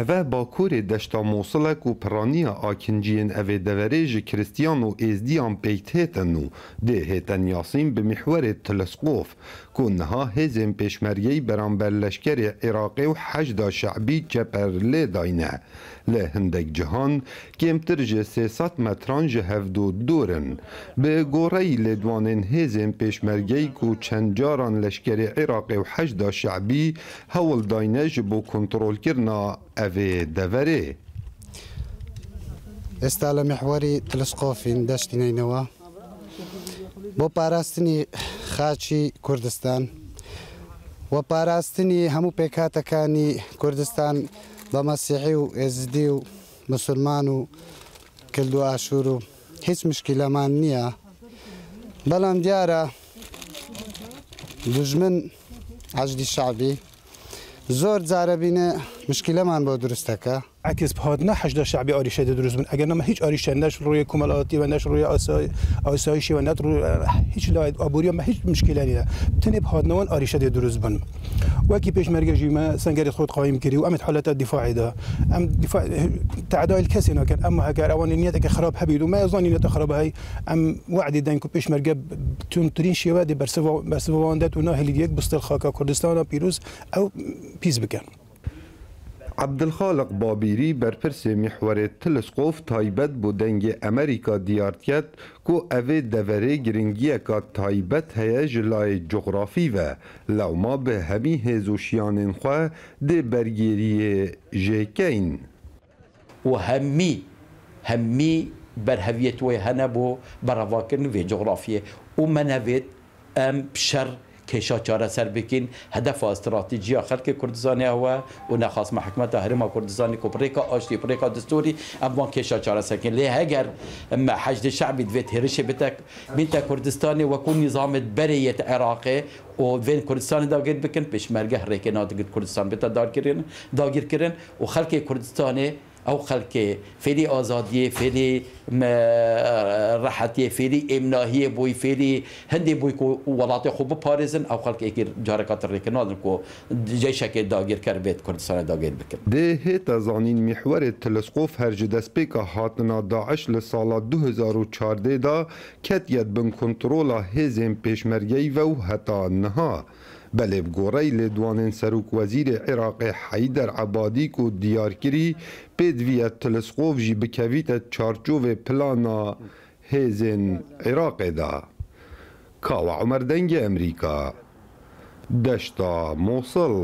Ev e bakurê deşta Mosulek û piraniya akinciyên evê deverê ji Kristiyan û êzdiyan peyk hêten û dê hêten yasîn bi mihwerê teleskof کو نها هزم پشمریه برانبر لشکر عراقی و حشدا شعبی چپر لی داینه له هندک جهان کمتر جه 300 متران جه هفدو دورن به گوره لدوانین هزم پشمرگی کو چند جاران لشکر عراقی و حشدا شعبی هول داینه جبو کنترول کرنا اوه دوره استعلا محوری تلسقوفین داشتینه نوا بۆ پاراستنی خاچی کوردستان وە پاراستنی هەموو پێکاتەکانی کوردستان بە مەسیحی و ئێزدی و مسلمان و کردو ئاشور و هیچ مشکیلەمان نییە بەڵام دیارە دژمن عجدی شعبی زۆر جارەبینە مشکیلەمان بۆ دروستەکە عکس پاد نه حشد شعبی آریش آریشه درست بن اگر نم هیچ آریش نش روی کمالاتی و نش روی آسای آسایشی و نت روی هیچ لاید آبوری ما هیچ مشکلی نیست تنه پاد نوان آریش آریشه درست بن کی پیش مرگ جیم سنقري خود قايم و امت حالت دفاع دا ام دفاع تعداء کسی كان اما هكا اوان که خراب هبید حبيد وما يظن نيت خراب های ام وعدي دانكو باش مرگ تون ترین شیوه دی برسو برسو وادي برسفوان نه وناهل ديك خاک کردستان پیروز او پیز بکن عبدالخالق بابیری بر پرس محور تلسکوف تایبت بو دنگ امریکا دیارت کرد کو اوی دوره گرنگی اکا تایبت هیا جلای جغرافی و لو ما به همی هزوشیان خوا ده برگیری جهکین و همی همی بر هویت و هنبو براواکن و جغرافیه او منوید ام كيشا چاره سر بكين هدف استراتيجية خلق كردستان هو ونخاص محكمة هرم كردستان كوبريكا آشتی بريكا دستوري أما كيشا چاره سكين ليه هجر أما حشد الشعب دفيت هرشة بتك بنت كردستاني وكون نظام برية عراقي وفين كردستان داغير بكن بيش مرقه ريكي نادقت كردستان بتا داغير و خلق كردستاني ئەو خەلکێ فێری ئازادیە فێری ڕەحەتیە فێری ئێمناهیە بۆی فێری هەندێک بووی وڵاتی خۆ بپارێزن ئەو خەڵکێکی جارەکەات ڕێکنناڵن کۆ جێشەکێ داگیرکە بێت کوردستانە داگیر بکرد. دێ هێتە زانین میحوەرێت تەلسقۆف هەرج دەستپێکە هاتنا داعش لە ساڵا 2014دا کەتیت بن کنتترۆلا هێزێن پێشمەرگەی بە و هەتا نەها. بلې ګورې له دوانن سروک وزیر عراق حیدر عبادی کو دیارکری پدوی تلسکوپ جی بکویت چارچوب پلانا هیزن عراق دا کاو عمر دنگ امریکا دشتا موصل